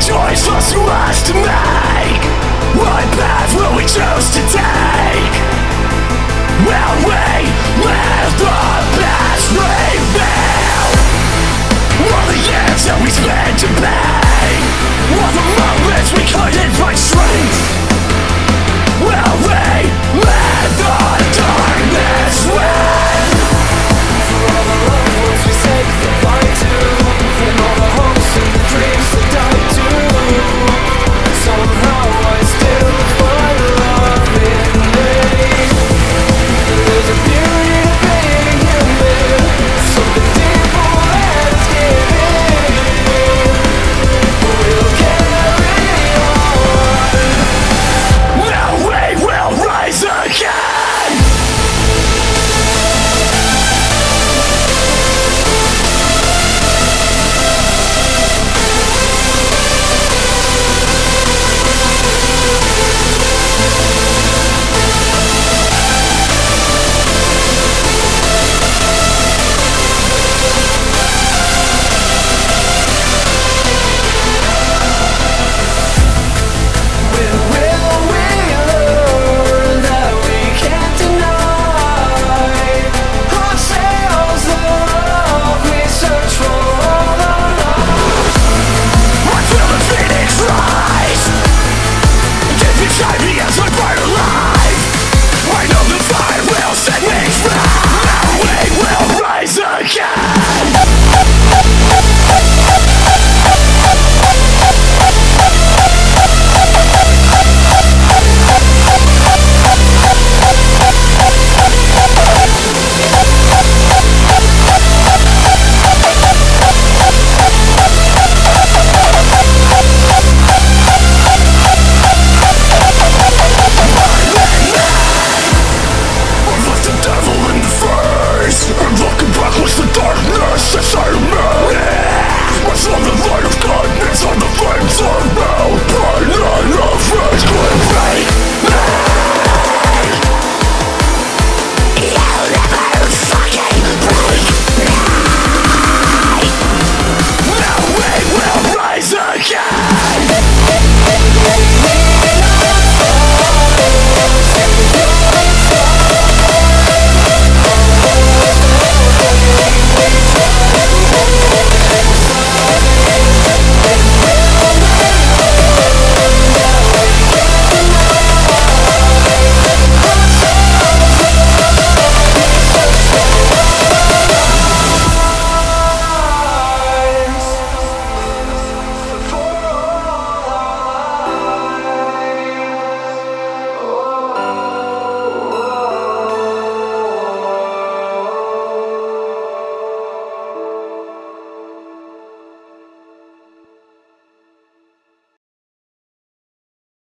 choice was to us to make. What path will we choose to take? Will we let the past reveal All the years that we spent to pay? All the moments we couldn't